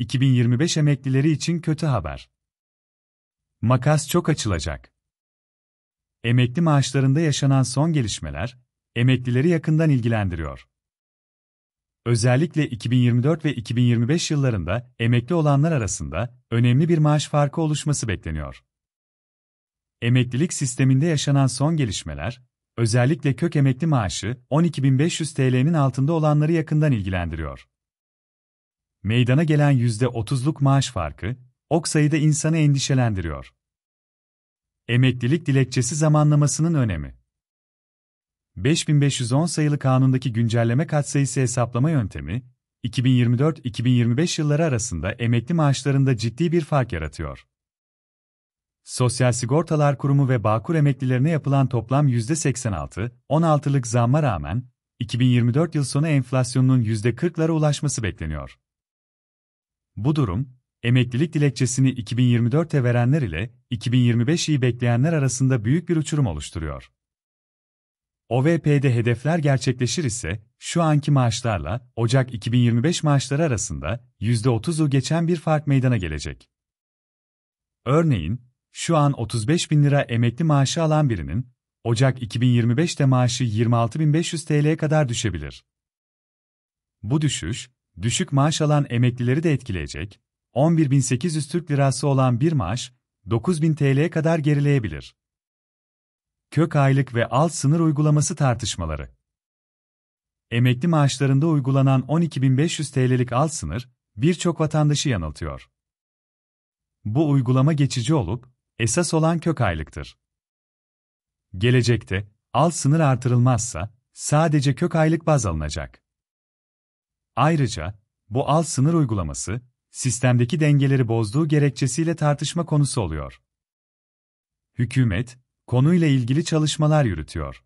2025 emeklileri için kötü haber. Makas çok açılacak. Emekli maaşlarında yaşanan son gelişmeler, emeklileri yakından ilgilendiriyor. Özellikle 2024 ve 2025 yıllarında emekli olanlar arasında önemli bir maaş farkı oluşması bekleniyor. Emeklilik sisteminde yaşanan son gelişmeler, özellikle kök emekli maaşı 12.500 TL'nin altında olanları yakından ilgilendiriyor. Meydana gelen %30'luk maaş farkı, ok sayıda insanı endişelendiriyor. Emeklilik dilekçesi zamanlamasının önemi 5510 sayılı kanundaki güncelleme katsayısı hesaplama yöntemi, 2024-2025 yılları arasında emekli maaşlarında ciddi bir fark yaratıyor. Sosyal Sigortalar Kurumu ve Bağkur emeklilerine yapılan toplam %86, 16'lık zamma rağmen, 2024 yıl sonu enflasyonunun %40'lara ulaşması bekleniyor. Bu durum, emeklilik dilekçesini 2024'te verenler ile 2025'i bekleyenler arasında büyük bir uçurum oluşturuyor. OVP'de hedefler gerçekleşir ise, şu anki maaşlarla Ocak 2025 maaşları arasında %30'u geçen bir fark meydana gelecek. Örneğin, şu an 35 bin lira emekli maaşı alan birinin, Ocak 2025'te maaşı 26.500 TL'ye kadar düşebilir. Bu düşüş, düşük maaş alan emeklileri de etkileyecek, 11.800 Türk Lirası olan bir maaş, 9.000 TL'ye kadar gerileyebilir. Kök aylık ve alt sınır uygulaması tartışmaları Emekli maaşlarında uygulanan 12.500 TL'lik alt sınır, birçok vatandaşı yanıltıyor. Bu uygulama geçici olup, esas olan kök aylıktır. Gelecekte, alt sınır artırılmazsa, sadece kök aylık baz alınacak. Ayrıca, bu alt sınır uygulaması, sistemdeki dengeleri bozduğu gerekçesiyle tartışma konusu oluyor. Hükümet, konuyla ilgili çalışmalar yürütüyor.